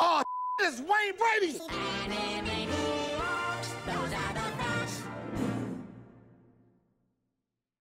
Oh, it's Wayne Brady.